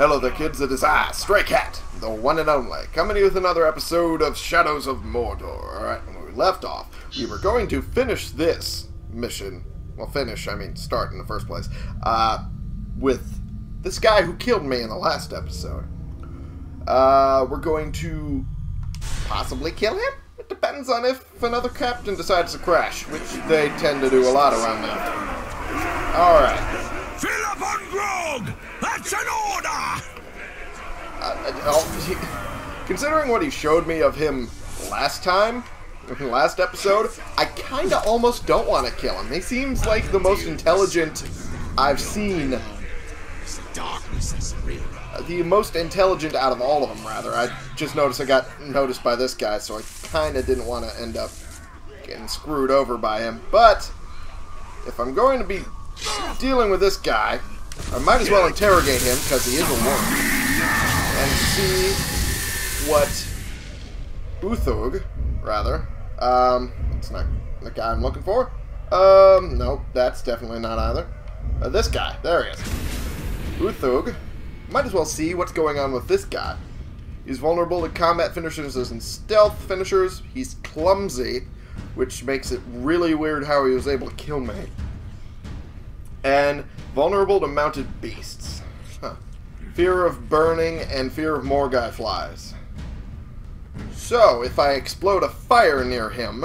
Hello there, kids. It is I, Stray Cat, the one and only, coming to you with another episode of Shadows of Mordor. Alright, when we left off, we were going to finish this mission. Well, finish, I mean start in the first place. Uh, with this guy who killed me in the last episode. Uh, we're going to possibly kill him? It depends on if another captain decides to crash, which they tend to do a lot around now. Alright. Fill up on grog! That's an considering what he showed me of him last time, last episode, I kind of almost don't want to kill him. He seems like the most intelligent I've seen. Uh, the most intelligent out of all of them, rather. I just noticed I got noticed by this guy, so I kind of didn't want to end up getting screwed over by him. But, if I'm going to be dealing with this guy, I might as well interrogate him, because he is a worm, and see what Uthug, rather, um, it's not the guy I'm looking for. Um, no, that's definitely not either. Uh, this guy, there he is. Uthug. Might as well see what's going on with this guy. He's vulnerable to combat finishers and stealth finishers. He's clumsy, which makes it really weird how he was able to kill me and vulnerable to mounted beasts. Fear of burning and fear of Morgai flies. So, if I explode a fire near him,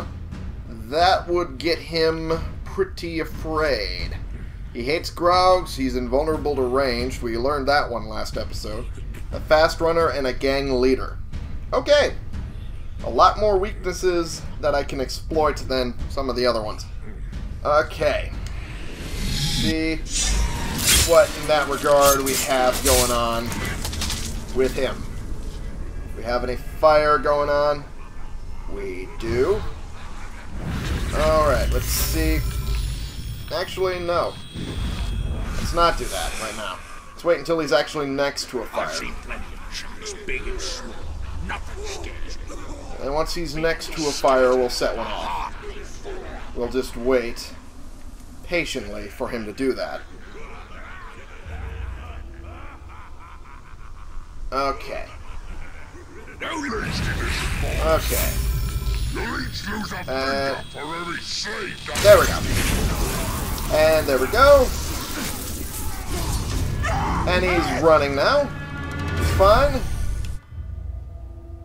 that would get him pretty afraid. He hates grogs, he's invulnerable to ranged, we learned that one last episode. A fast runner and a gang leader. Okay, a lot more weaknesses that I can exploit than some of the other ones. Okay, see what, in that regard, we have going on with him. we have any fire going on? We do. Alright, let's see. Actually, no. Let's not do that right now. Let's wait until he's actually next to a fire. I've seen plenty of sharks, big and small. Nothing scares me. And once he's next to a fire, we'll set one off. We'll just wait patiently for him to do that. Okay. Okay. Uh, there we go. And there we go. And he's running now. He's fine.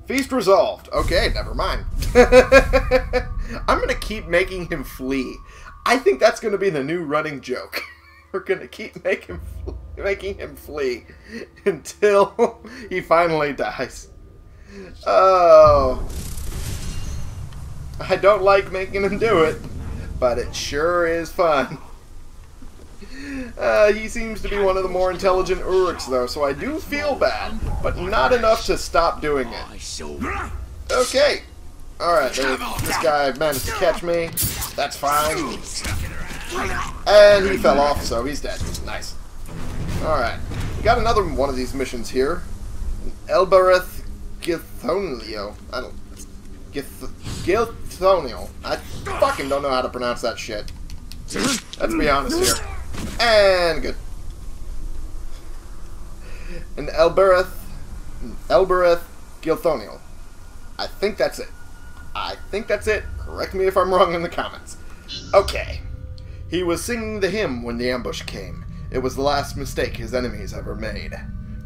Feast resolved. Okay, never mind. I'm going to keep making him flee. I think that's going to be the new running joke. We're going to keep making making him flee until he finally dies. Oh. I don't like making him do it, but it sure is fun. Uh, he seems to be one of the more intelligent Uruks, though, so I do feel bad, but not enough to stop doing it. Okay, Alright, this guy managed to catch me. That's fine. And he fell off, so he's dead. Nice. Alright. We got another one of these missions here. Elbereth Githonio. I don't... Gith Githonio. I fucking don't know how to pronounce that shit. Let's be honest here. And good. And Elbereth... Elbereth Gilthoniel. I think that's it. I think that's it. Correct me if I'm wrong in the comments. Okay. He was singing the hymn when the ambush came. It was the last mistake his enemies ever made.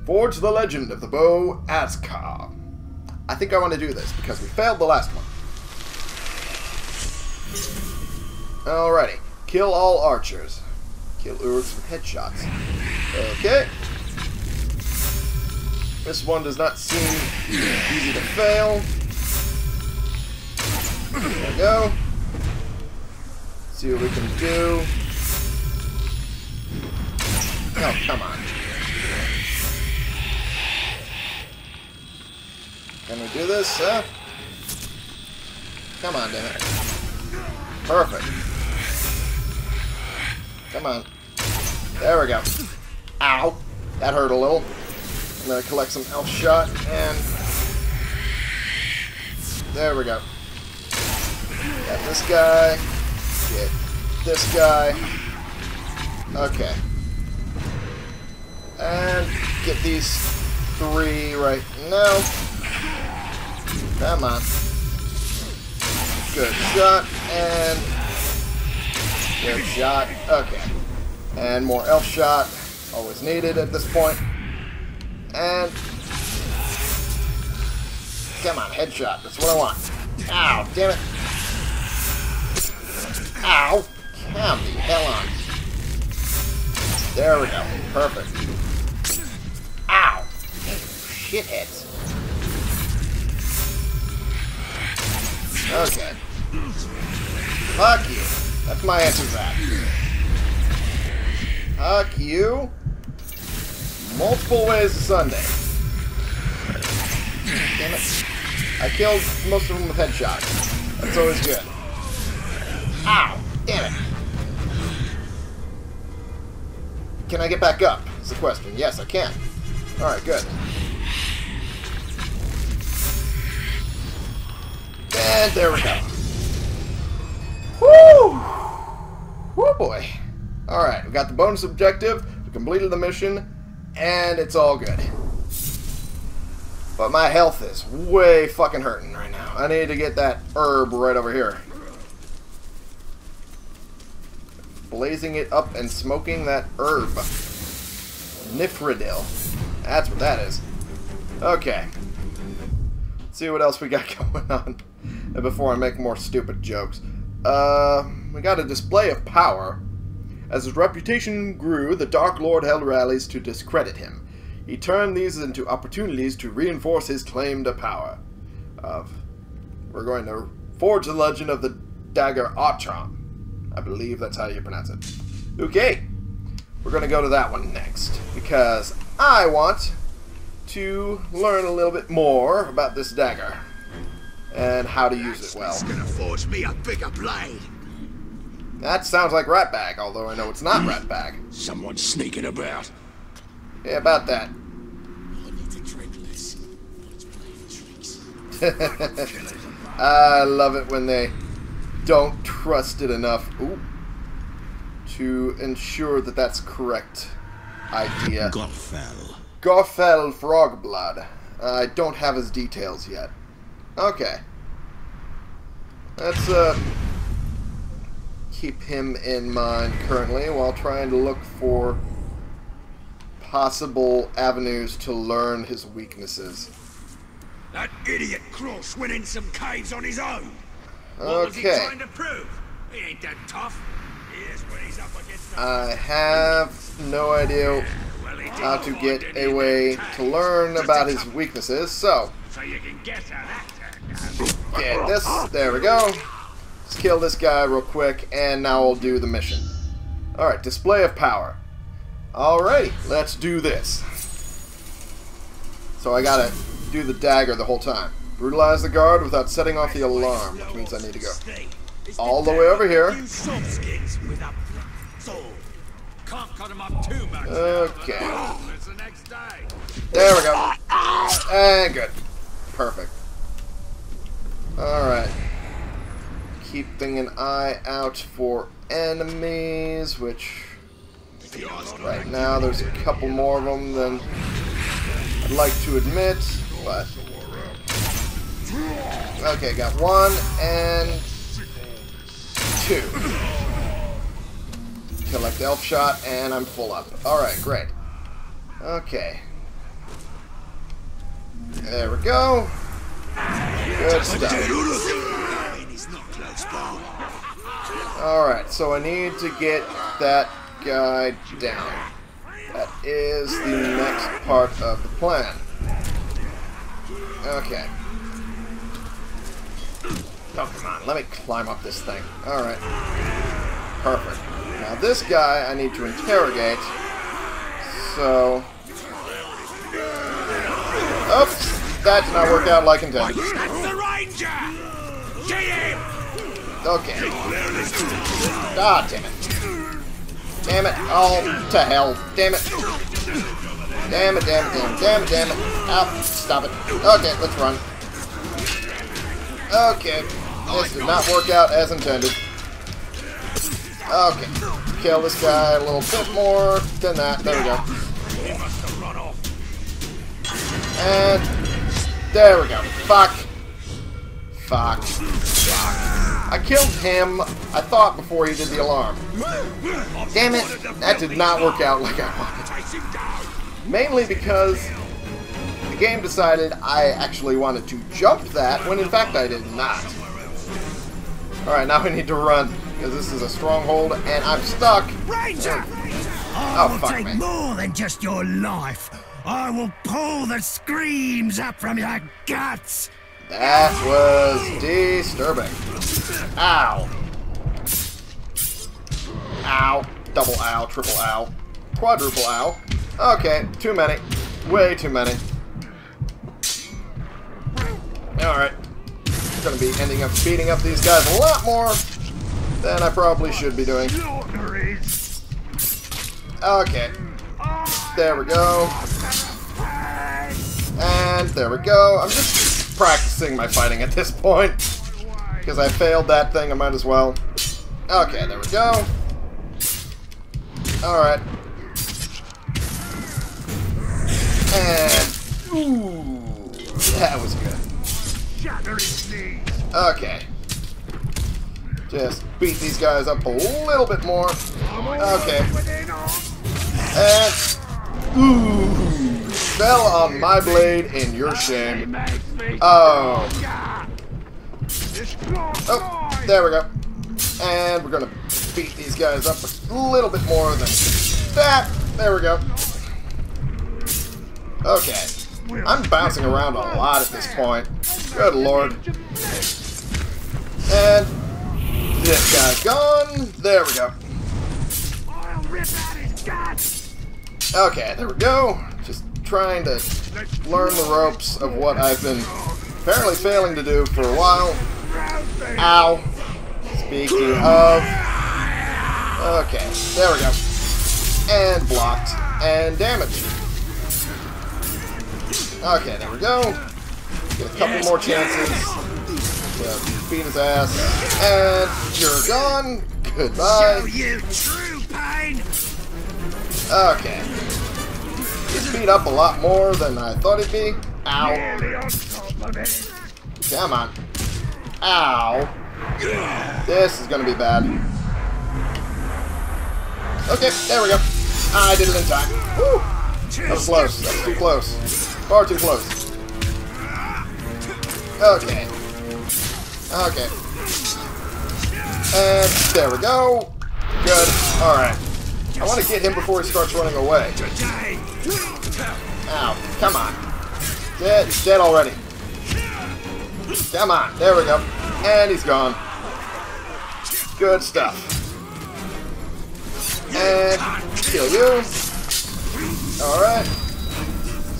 Forge the legend of the bow Azkar. I think I want to do this because we failed the last one. Alrighty. Kill all archers. Kill Uruks with headshots. Okay. This one does not seem easy to fail. There we go. See what we can do. Oh, come on. Can we do this? Uh, come on, damn it. Perfect. Come on. There we go. Ow. That hurt a little. I'm to collect some elf shot, and... There we go. Got this guy. Get this guy. Okay. And get these three right now. Come on. Good shot, and... Good shot. Okay. And more elf shot. Always needed at this point. And... Come on, headshot. That's what I want. Ow, damn it. Ow. Come the hell on. There we go. Perfect. Shitheads. Okay. Fuck you. That's my answer to that. Fuck you. Multiple ways to Sunday. Damn it. I killed most of them with headshots. That's always good. Ow! Damn it. Can I get back up? Is the question. Yes, I can. Alright, good. And there we go. Woo! Woo boy. Alright, we got the bonus objective, we completed the mission, and it's all good. But my health is way fucking hurting right now. I need to get that herb right over here. Blazing it up and smoking that herb. Nifridil. That's what that is. Okay. Let's see what else we got going on before I make more stupid jokes. Uh, we got a display of power. As his reputation grew, the Dark Lord held rallies to discredit him. He turned these into opportunities to reinforce his claim to power. Of, we're going to forge the legend of the dagger Acharn. I believe that's how you pronounce it. Okay, we're going to go to that one next because I want to learn a little bit more about this dagger and how to use it well. It's gonna forge me a bigger blade. That sounds like Ratbag, although I know it's not Ratbag. Someone's sneaking about. Yeah, about that. I need to drink less. I love it when they don't trust it enough ooh, to ensure that that's correct idea. Godfell. Gorfel Frogblood. I don't have his details yet. Okay. Let's uh, keep him in mind currently while trying to look for possible avenues to learn his weaknesses. That idiot Cross went in some caves on his own. What was he trying to prove? He ain't that tough. Here's what he's up against. I have no idea how to get a way to learn about his weaknesses, so So you can guess how that get this. There we go. Let's kill this guy real quick, and now we'll do the mission. Alright, display of power. Alrighty, let's do this. So I gotta do the dagger the whole time. Brutalize the guard without setting off the alarm, which means I need to go all the way over here. Okay. There we go. And good. Perfect. Alright. Keeping an eye out for enemies, which right now there's a couple more of them than I'd like to admit, but... Okay, got one and two. Collect elf shot, and I'm full up. Alright, great. Okay. There we go. Alright, so I need to get that guy down. That is the next part of the plan. Okay. Oh, come on. Let me climb up this thing. Alright. Perfect. Now, this guy I need to interrogate. So... Oops! That did not work out like intended. That's the ranger! Get him! Okay. Ah, damn it. Damn it. Oh, to hell. Damn it. Damn it, damn it, damn it, damn it, damn it. Ah, stop it. Okay, let's run. Okay. This did not work out as intended. Okay. Kill this guy a little bit more than that. There we go. He must have run off. And there we go. Fuck. Fuck. Fuck. I killed him, I thought, before he did the alarm. Damn it, that did not work out like I wanted. Mainly because the game decided I actually wanted to jump that, when in fact I did not. Alright, now we need to run, because this is a stronghold, and I'm stuck. Ranger! I Oh, will fuck take more than just your life. I will pull the screams up from your guts. That was disturbing. Ow. Ow. Double ow. Triple ow. Quadruple ow. Okay, too many. Way too many. Alright. Gonna be ending up beating up these guys a lot more than I probably should be doing. Okay. There we go. And there we go. I'm just practicing my fighting at this point. Because I failed that thing, I might as well. Okay, there we go. Alright. And... Ooh, that was good. Okay. Just beat these guys up a little bit more. Okay. And... Ooh! Fell on my blade in your shame. Oh. Oh, there we go. And we're gonna beat these guys up a little bit more than that. There we go. Okay. I'm bouncing around a lot at this point. Good lord. And this guy's gone. There we go. Okay, there we go. Just trying to learn the ropes of what I've been apparently failing to do for a while. Ow. Speaking of... Okay, there we go. And blocked. And damaged. Okay, there we go. Get a couple more chances to beat his ass. And you're gone. Goodbye. Show you true pain. Okay. Beat up a lot more than I thought he'd be. Ow. Come on. Ow. This is gonna be bad. Okay, there we go. I did it in time. Woo! That was close. That was too close. Far too close. Okay. Okay. And there we go. Good. Alright. I want to get him before he starts running away. Ow. Come on. Dead. Dead already. Come on. There we go. And he's gone. Good stuff. And kill you. Alright.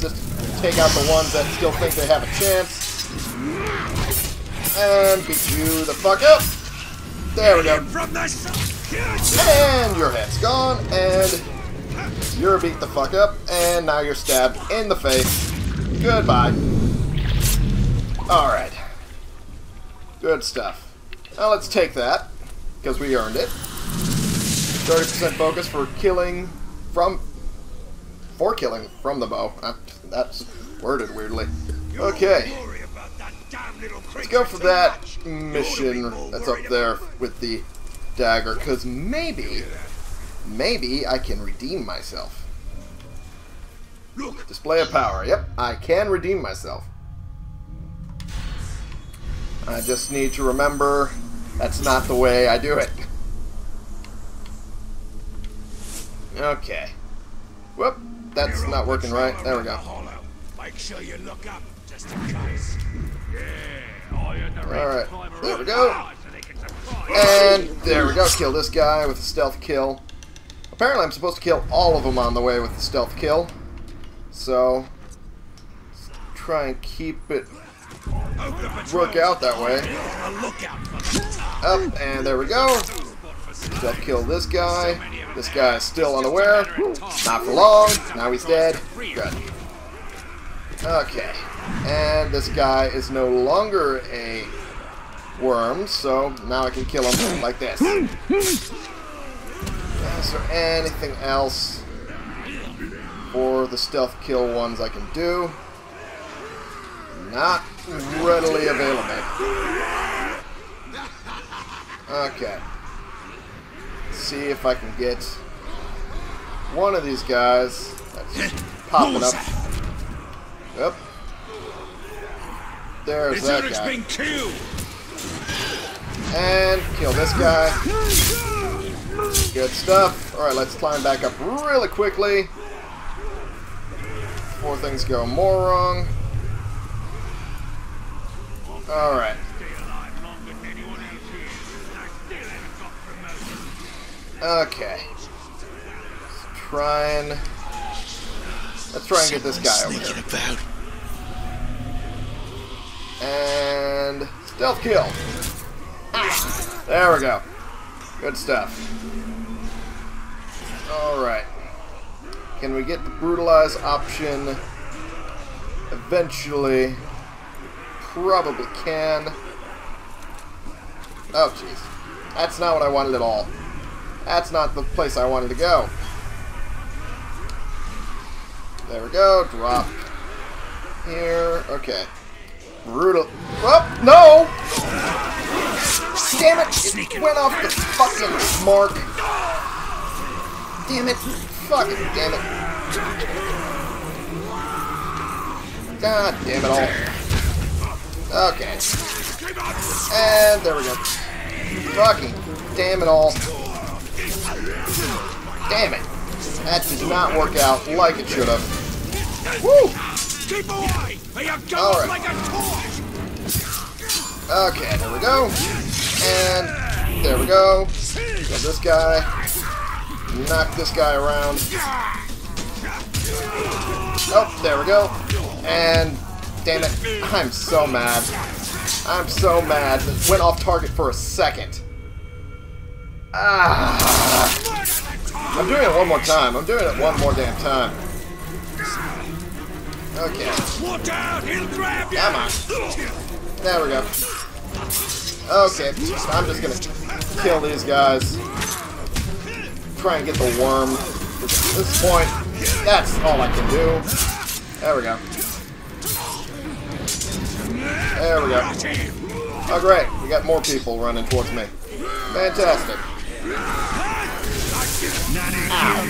Just take out the ones that still think they have a chance. And beat you the fuck up. There we go. And your head's gone, and you're beat the fuck up, and now you're stabbed in the face. Goodbye. Alright. Good stuff. Now let's take that, because we earned it. 30% focus for killing from... For killing from the bow. Uh, That's worded weirdly. Okay. Let's go for that mission that's up there with the dagger, because maybe, maybe I can redeem myself. Look, Display of power. Yep, I can redeem myself. I just need to remember that's not the way I do it. Okay. Whoop, that's not working right. There we go. Make sure you look up, just in case. Alright, there we go. And there we go. Kill this guy with a stealth kill. Apparently I'm supposed to kill all of them on the way with the stealth kill. So, let's try and keep it work out that way. Up, and there we go. Stealth kill this guy. This guy is still unaware. Not for long. Now he's dead. Good. Okay. And this guy is no longer a worm, so now I can kill him like this. Is there anything else for the stealth kill ones I can do? Not readily available. Okay. Let's see if I can get one of these guys that's popping up. Yep. There's that guy. And kill this guy. Good stuff. Alright, let's climb back up really quickly. Before things go more wrong. Alright. Okay. Let's try and... Let's try and get this guy over about. And stealth kill. Ah, there we go. Good stuff. Alright. Can we get the brutalize option eventually? Probably can. Oh, jeez. That's not what I wanted at all. That's not the place I wanted to go. There we go. Drop. Here. Okay. Brutal. Oh, no! Damn it! It went off the fucking mark. Damn it. Fucking damn it. God damn it all. Okay. And there we go. Fucking damn it all. Damn it. That did not work out like it should have. Woo! Keep away! Or you go right. like a torch! Okay, there we go. And there we go. Kill this guy. Knock this guy around. Oh, there we go. And damn it, I'm so mad. I'm so mad. Went off target for a second. Ah. I'm doing it one more time. I'm doing it one more damn time. Okay. Watch out! He'll grab you! Come on. There we go. Okay, I'm just gonna kill these guys. Try and get the worm. At this point, that's all I can do. There we go. There we go. Oh great, we got more people running towards me. Fantastic. Ow.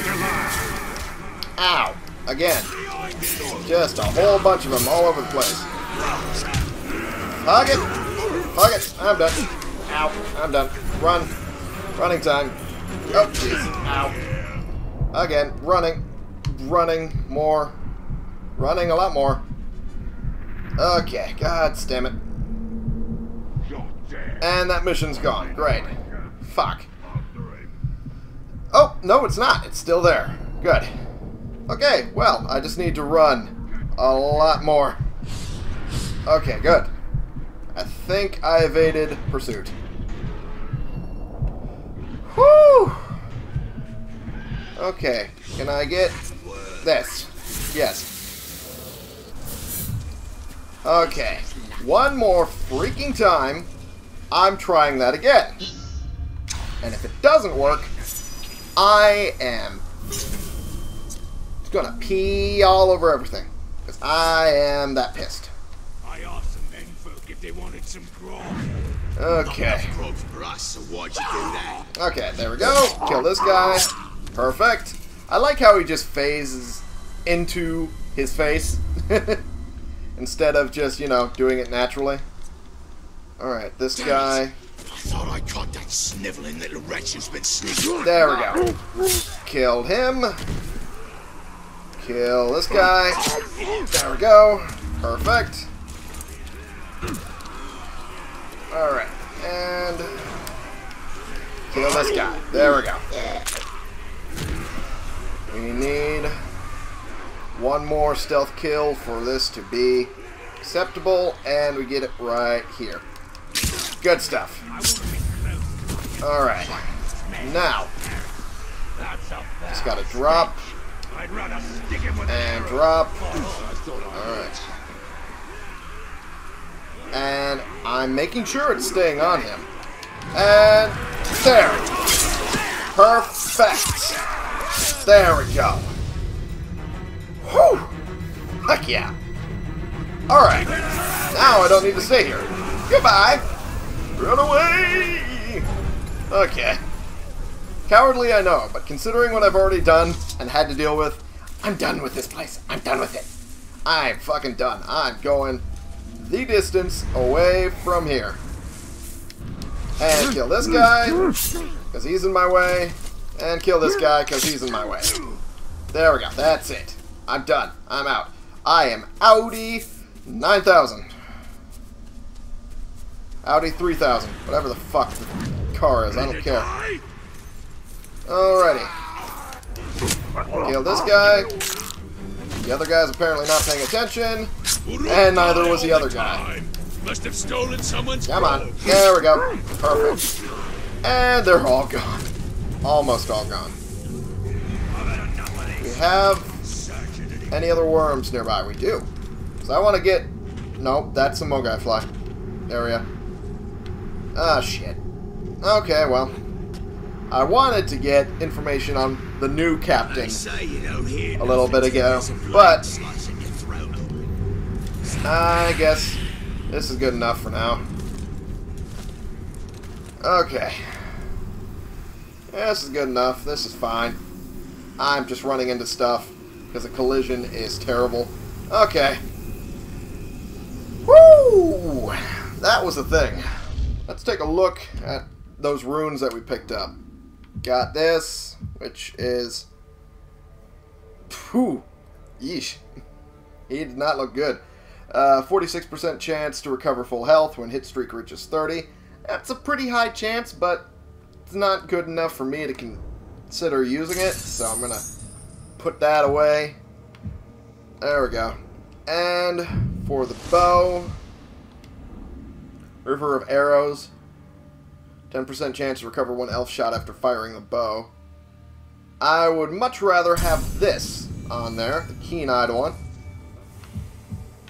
Ow. Again. Just a whole bunch of them all over the place. Hug it. Hug it. I'm done. Ow. I'm done. Run. Running time. Oh, jeez. Ow. Again. Running. Running. More. Running a lot more. Okay. God damn it. And that mission's gone. Great. Fuck. Oh, no, it's not. It's still there. Good. Okay, well, I just need to run a lot more. Okay, good. I think I evaded pursuit. Whew! Okay, can I get this? Yes. Okay, one more freaking time, I'm trying that again. And if it doesn't work, I am gonna pee all over everything. Because I am that pissed. I asked some men folk if they wanted some grog. Okay. So why'd you do that? Okay, there we go. Kill this guy. Perfect. I like how he just phases into his face. Instead of just, you know, doing it naturally. Alright, this guy. I thought I caught that sniveling little wretch who's been sneaking. There we go. Killed him. Kill this guy. There we go. Perfect. Alright. And kill this guy. There we go. We need one more stealth kill for this to be acceptable, and we get it right here. Good stuff. Alright. Now, just gotta drop and drop. Alright. And I'm making sure it's staying on him. And there. Perfect. There we go. Whew. Heck yeah. Alright. Now I don't need to stay here. Goodbye! Run away! Okay. Cowardly, I know, but considering what I've already done and had to deal with, I'm done with this place. I'm done with it. I'm fucking done. I'm going the distance away from here. And kill this guy, because he's in my way. And kill this guy, because he's in my way. There we go. That's it. I'm done. I'm out. I am Audi 9000. Audi 3000. Whatever the fuck the car is. I don't care. Alrighty. Kill this guy. The other guy's apparently not paying attention. And neither was the other guy. Must have stolen someone's Come on. There we go. Perfect. And they're all gone. Almost all gone. We have any other worms nearby? We do. So I want to get... Nope, that's a Morgai fly There area. Ah, shit. Okay, well. I wanted to get information on the new captain a little bit ago, but I guess this is good enough for now. Okay. This is good enough. This is fine. I'm just running into stuff because the collision is terrible. Okay. Woo! That was the thing. Let's take a look at those runes that we picked up. Got this, which is... Whew. Yeesh. He did not look good. 46% uh, chance to recover full health when hit streak reaches 30. That's a pretty high chance, but it's not good enough for me to consider using it, so I'm to put that away. There we go. And for the bow, River of Arrows, 10% chance to recover one elf shot after firing the bow. I would much rather have this on there, the keen-eyed one,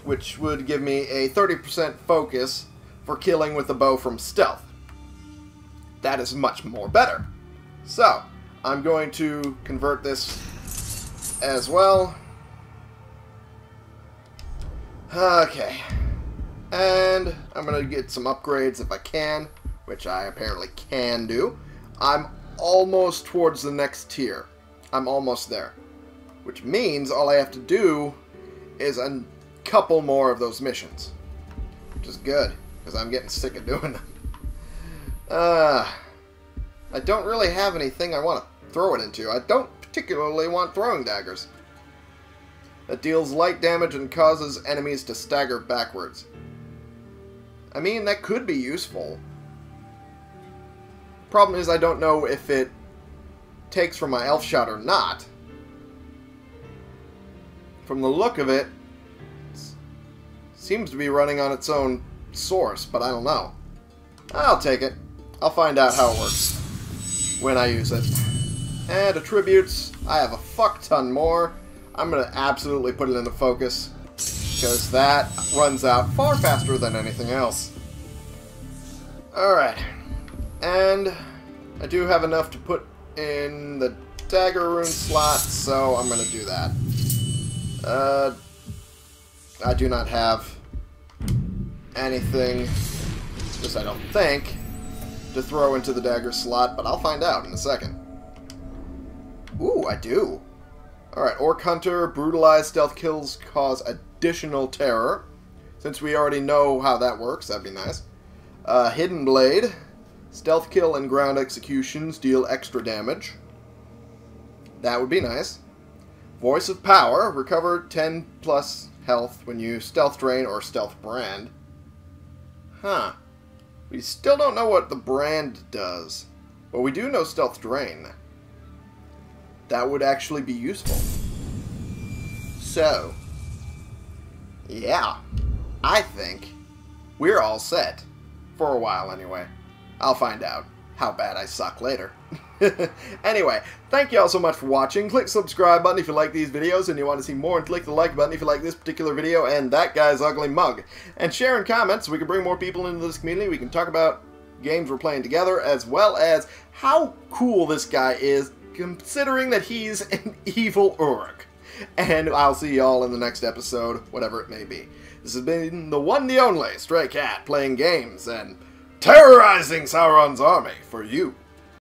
which would give me a 30% focus for killing with the bow from stealth. That is much more better. So, I'm going to convert this as well. Okay. And I'm going to get some upgrades if I can, which I apparently can do. I'm almost towards the next tier. I'm almost there. Which means all I have to do is a couple more of those missions. Which is good, because I'm getting sick of doing them. Uh, I don't really have anything I want to throw it into. I don't particularly want throwing daggers. That deals light damage and causes enemies to stagger backwards. I mean, that could be useful. Problem is, I don't know if it takes from my elf shot or not. From the look of it, it seems to be running on its own source, but I don't know. I'll take it. I'll find out how it works when I use it. And attributes, I have a fuck ton more. I'm going to absolutely put it into focus because that runs out far faster than anything else. Alright. And I do have enough to put in the dagger rune slot, so I'm going to do that. Uh, I do not have anything, just I don't think, to throw into the dagger slot, but I'll find out in a second. Ooh, I do. Alright, Orc Hunter, brutalized stealth kills cause additional terror. Since we already know how that works, that'd be nice. Uh, Hidden Blade, stealth kill and ground executions deal extra damage. That would be nice. Voice of Power, recover 10 plus health when you stealth drain or stealth brand. Huh. We still don't know what the brand does, but we do know stealth drain that would actually be useful. So, yeah, I think we're all set. For a while, anyway. I'll find out how bad I suck later. anyway, thank you all so much for watching. Click subscribe button if you like these videos and you want to see more, and click the like button if you like this particular video and that guy's ugly mug. And share in comments so we can bring more people into this community. We can talk about games we're playing together, as well as how cool this guy is considering that he's an evil Uruk. and I'll see y'all in the next episode, whatever it may be. This has been the one, the only Stray Cat playing games and terrorizing Sauron's army for you.